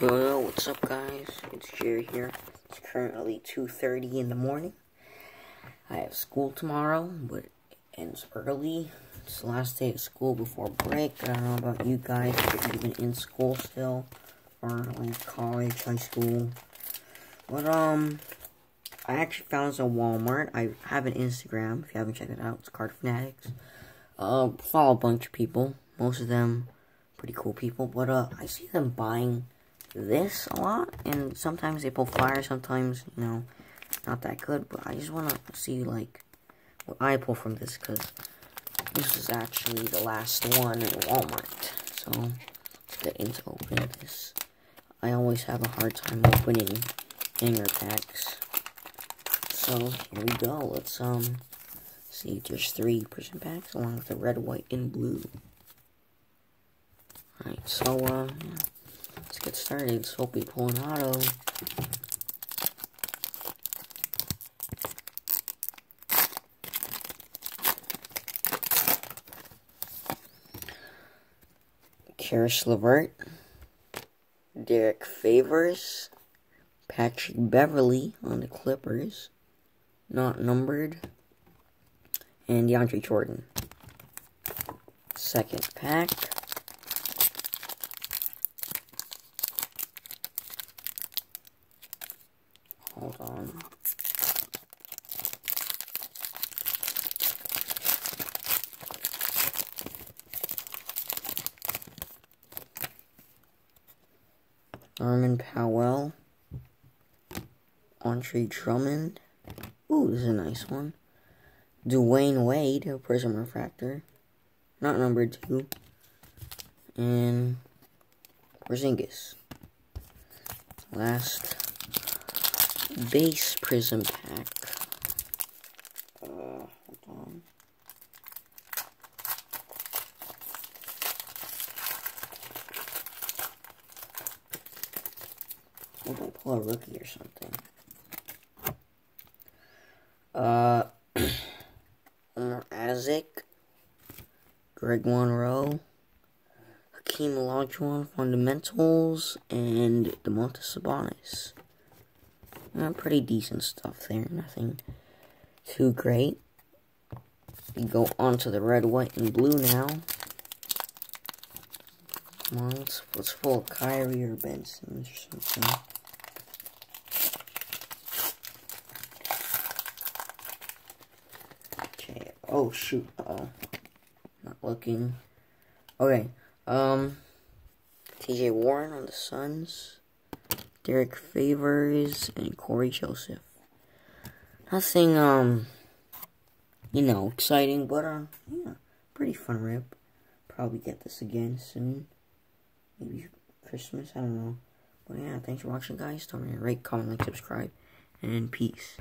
Hello, what's up guys? It's Jerry here. It's currently 2.30 in the morning. I have school tomorrow, but it ends early. It's the last day of school before break. I don't know about you guys, if you're even in school still. Or like college, high school. But um, I actually found this at Walmart. I have an Instagram, if you haven't checked it out. It's Cardfanatix. Uh, follow a bunch of people. Most of them pretty cool people. But uh, I see them buying this a lot, and sometimes they pull fire, sometimes, you know, not that good, but I just want to see, like, what I pull from this, because this is actually the last one at Walmart, so let's get into opening this. I always have a hard time opening hanger packs, so here we go, let's, um, see, there's three Prizm packs, along with the red, white, and blue. Alright, so, uh, yeah. Let's get started. Let's hope we pull an auto. Caris LeVert, Derrick Favors, Patrick Beverley on the Clippers, not numbered, and DeAndre Jordan. Second pack. Hold on. Norman Powell. Andre Drummond. Ooh, this is a nice one. Dwyane Wade, Prizm Refractor. Not number two. And Porzingis. Last base Prizm pack. Uh, hold on. Maybe I pull a rookie or something. Uh, Isaac, Greg Monroe, Hakeem Olajuwon Fundamentals, and Domantas Sabonis. Uh, pretty decent stuff there. Nothing too great. We go on to the red, white, and blue now. Come on, let's, let's pull Kyrie or Benson or something. Okay. Oh, shoot. Uh oh Not looking. Okay. Um. TJ Warren on the Suns. Derrick Favors, and Cory Joseph. Nothing, um, you know, exciting, but, uh, yeah, pretty fun rip. Probably get this again soon. Maybe Christmas, I don't know. But yeah, thanks for watching, guys. Don't forget to rate, comment, like, subscribe, and peace.